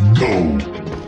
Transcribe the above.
No.